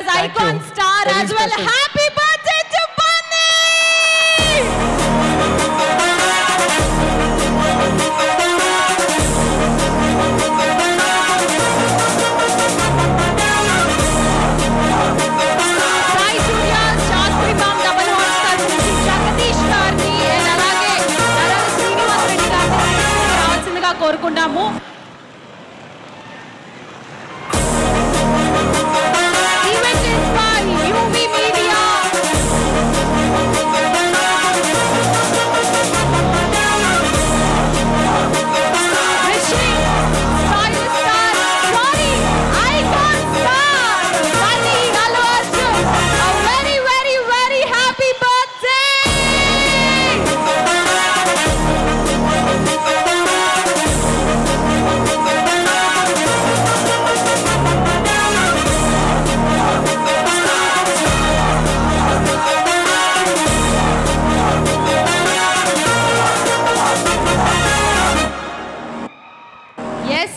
as icon you. star Very as well. Special. Happy birthday to Bunny! కోరుకున్నాము Yes.